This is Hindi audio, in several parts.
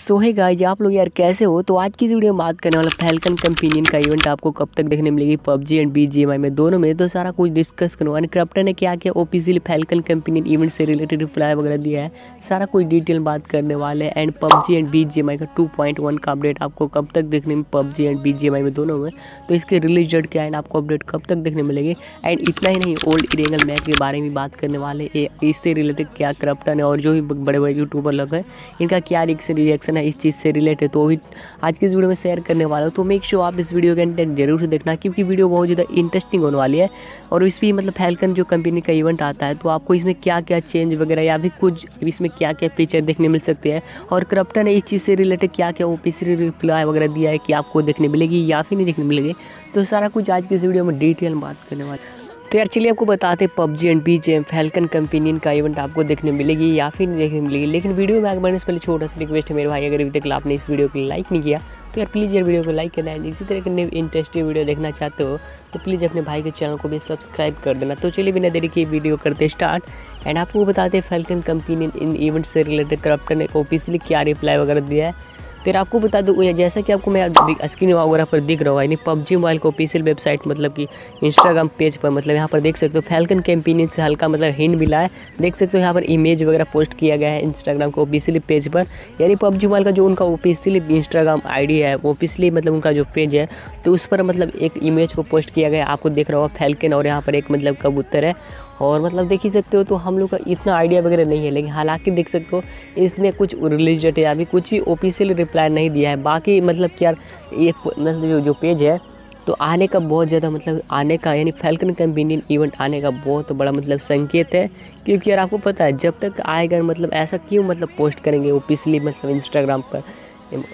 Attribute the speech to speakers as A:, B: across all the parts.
A: सो है गाइज़ आप लोग यार कैसे हो? तो आज की वीडियो में बात करने वाला फैलकन कंपेनियन का इवेंट आपको कब तक देखने मिलेगी? पबजी एंड BGMI में दोनों में। तो सारा कुछ डिस्कस करवा क्रप्टन ने क्या क्या ओपीसी फैलकन कंपेनियन इवेंट से रिलेटेड रिप्लाई वगैरह दिया है, सारा कुछ डिटेल बात करने वाले हैं। एंड पबजी एंड BGMI का टू का अपडेट आपको कब तक देखने में पबजी एंड BGMI में दोनों में। तो इसके रिलीज़ डेट क्या है? आपको अपडेट कब तक देखने मिलेगी? एंड इतना ही नहीं ओल्ड इरेंगल मैप के बारे में बात करने वाले इससे रिलेटेड क्या क्रप्टन है और जो भी बड़े बड़े यूट्यूबर लोग हैं, इनका क्या रिक्स रिएक्शन है इस चीज़ से रिलेटेड तो भी आज की इस वीडियो में शेयर करने वाला हूँ। तो मेक श्योर आप इस वीडियो के तक ज़रूर से देखना, क्योंकि वीडियो बहुत ज़्यादा इंटरेस्टिंग होने वाली है। और इस भी मतलब फैलकन जो कंपनी का इवेंट आता है तो आपको इसमें क्या क्या चेंज वगैरह या फिर कुछ इसमें क्या क्या फीचर देखने मिल सकते हैं। और क्रप्टन ने इस चीज़ से रिलेटेड क्या क्या ओपीसी रिप्लाई वगैरह दिया है कि आपको देखने मिलेगी या फिर नहीं देखने मिलेगी। तो सारा कुछ आज की इस वीडियो में डिटेल बात करने वाले तो यार चलिए आपको बताते हैं PUBG and B J M falcon companion का इवेंट आपको देखने मिलेगी या फिर नहीं देखने मिलेगी। लेकिन वीडियो में आगे बढ़ने से पहले छोटा सा रिक्वेस्ट है मेरे भाई, अगर अभी तक आपने इस वीडियो को लाइक नहीं किया तो यार प्लीज़ यार वीडियो को लाइक करना है इसी तरह के इंटरेस्टिंग वीडियो देखना चाहते हो तो प्लीज़ अपने भाई के चैनल को भी सब्सक्राइब कर देना। तो चलिए बिना देरी की वीडियो करते स्टार्ट एंड आपको बताते हैं फैल्कन कंपेनियन इन इवेंट से रिलेटेड करप्टन ने ऑफिशियली क्या रिप्लाई वगैरह दिया है। फिर आपको बता दूँ जैसा कि आपको मैं स्क्रीन वगैरह पर दिख रहा हूँ, यानी पबजी मोबाइल को ऑफिशियल वेबसाइट मतलब कि इंस्टाग्राम पेज पर मतलब यहाँ पर देख सकते हो फैल्कन कैंपेनियन से हल्का मतलब हिंड मिला है। देख सकते हो, यहाँ पर इमेज वगैरह पोस्ट किया गया है इंस्टाग्राम को ऑफिशियली पेज पर। यानी पबजी मोबाइल का जो उनका ऑफिशियली इंस्टाग्राम आई है ऑफिशियली मतलब उनका जो पेज है तो उस पर मतलब एक इमेज को पोस्ट किया गया आपको देख रहा होगा फैल्कन और यहाँ पर एक मतलब कबूतर है। और मतलब देख ही सकते हो तो हम लोग का इतना आइडिया वगैरह नहीं है, लेकिन हालाँकि देख सकते हो, इसमें कुछ रिलीज़ डेट या अभी कुछ भी ऑफिशियल रिप्लाई नहीं दिया है। बाकी मतलब क्या ये मतलब जो पेज है तो आने का बहुत ज़्यादा मतलब आने का, यानी फैल्कन कंपेनियन इवेंट आने का बहुत बड़ा मतलब संकेत है। क्योंकि यार आपको पता है, जब तक आएगा मतलब ऐसा क्यों मतलब पोस्ट करेंगे ऑफिशियली मतलब इंस्टाग्राम पर?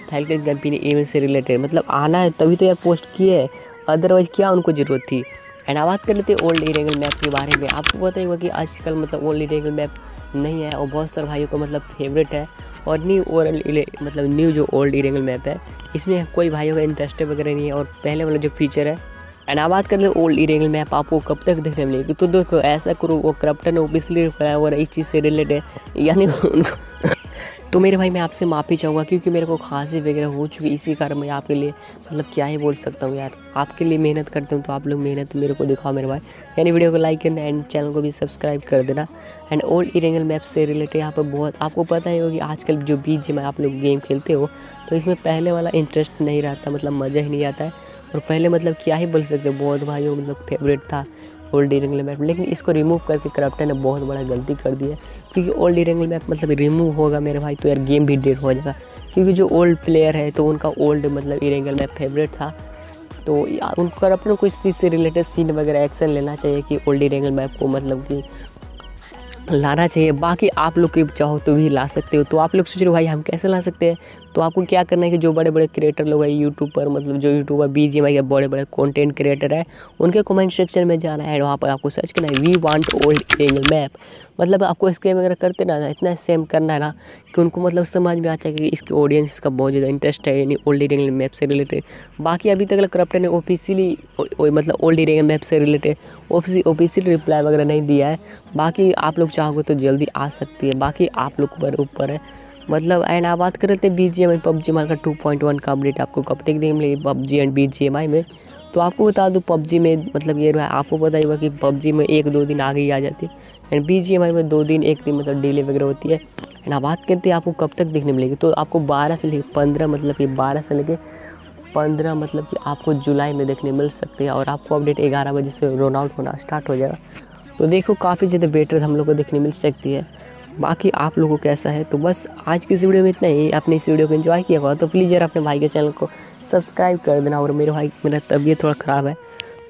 A: फैल्कन कंपनी इवेंट से रिलेटेड मतलब आना है, तभी तो यार पोस्ट किए हैं। अदरवाइज़ क्या उनको ज़रूरत थी? एंड बात कर लेते हैं ओल्ड इरेगल मैप के बारे में। आपको पता ही होगा कि आजकल मतलब ओल्ड इरेगल मैप नहीं है और बहुत सारे भाइयों को मतलब फेवरेट है। और न्यू ओल्ड मतलब न्यू जो ओल्ड इरेगल मैप है, इसमें कोई भाइयों का इंटरेस्ट वगैरह नहीं है और पहले वाला जो फीचर है। एंड आप बात कर ले ओल्ड इरेगल मैप आपको कब तक देखने मिलेगी तो देखो, ऐसा करो, वो करप्टन ओबियसली और इस चीज़ से रिलेटेड यानी उनको तो मेरे भाई, मैं आपसे माफ़ी चाहूँगा क्योंकि मेरे को खांसी वगैरह हो चुकी इसी कारण मैं आपके लिए मतलब क्या ही बोल सकता हूँ यार। आपके लिए मेहनत करते हूँ तो आप लोग मेहनत मेरे को दिखाओ मेरे भाई। यानी वीडियो को लाइक करना एंड चैनल को भी सब्सक्राइब कर देना। एंड ओल्ड इरेंगल मैप से रिलेटेड यहाँ पर बहुत, आपको पता ही होगी आजकल जो बीच में आप लोग गेम खेलते हो तो इसमें पहले वाला इंटरेस्ट नहीं रहता मतलब मज़ा ही नहीं आता है। और पहले मतलब क्या ही बोल सकते, बहुत भाई मतलब फेवरेट था। ओल्ड इरेंगल मैप लेकिन इसको रिमूव करके करप्टन ने बहुत बड़ा गलती कर दी है। क्योंकि ओल्ड इरेंगल मैप मतलब रिमूव होगा मेरे भाई तो यार गेम भी डेट हो जाएगा। क्योंकि जो ओल्ड प्लेयर है तो उनका ओल्ड मतलब इरेंगल मैप फेवरेट था। तो उनको करप्टन को इस चीज़ से रिलेटेड सीन वगैरह एक्शन लेना चाहिए कि ओल्ड इरेंगल मैप को मतलब कि लाना चाहिए। बाकी आप लोग की चाहो तो भी ला सकते हो। तो आप लोग सोच रहे हो, भाई, हम कैसे ला सकते हैं? तो आपको क्या करना है कि जो बड़े बड़े क्रिएटर लोग हैं यूट्यूब पर मतलब जो यूट्यूबर बी जी के बड़े बड़े कंटेंट क्रिएटर है, उनके कमेंट सेक्शन में जाना है, वहाँ पर आपको सर्च करना है we want old Erangel map मतलब आपको स्कैम वगैरह करते ना इतना सेम करना है ना, कि उनको मतलब समझ में आ जाए कि इसके ऑडियंस का बहुत ज़्यादा इंटरेस्ट है, यानी ओल्ड एंगल मैप से रिलेटेड बाकी अभी तक करप्टन ने ऑफिशियली मतलब ओल्ड एंगल मैप से रिलेटेड ऑफिशियल रिप्लाई वगैरह नहीं दिया है, बाकी आप लोग चाहोगे तो जल्दी आ सकती है, बाकी आप लोग पर ऊपर है। मतलब एंड आप बात कर रहे थे B G M I PUBG मार का टू पॉइंट वन का अपडेट आपको कब तक देखने मिलेगी PUBG and B G M I में? तो आपको बता दूँ पबजी में मतलब ये रहा, आपको पता ही होगा कि पबजी में एक दो दिन आगे ही आ जाती है। And B G M I में दो दिन, एक दिन मतलब डिले वगैरह होती है। एंड आप बात करते हैं, आपको कब तक देखने मिलेगी? तो आपको बारह से लेकर पंद्रह मतलब कि बारह से लेकर पंद्रह मतलब कि आपको जुलाई में देखने मिल सकते हैं। और आपको अपडेट ग्यारह बजे से रोन आउट होना स्टार्ट हो जाएगा। तो देखो, काफ़ी ज़्यादा बेटर हम लोग को देखने मिल सकती है। बाकी आप लोगों को कैसा है? तो बस आज की इस वीडियो में इतना ही। आपने इस वीडियो को एंजॉय किया होगा तो प्लीज़ यार अपने भाई के चैनल को सब्सक्राइब कर देना और मेरे भाई, मेरा तबीयत थोड़ा ख़राब है।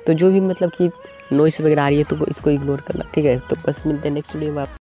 A: तो जो भी मतलब कि नॉइस वगैरह आ रही है तो इसको इग्नोर करना, ठीक है? तो बस मिलते हैं नेक्स्ट वीडियो में आप।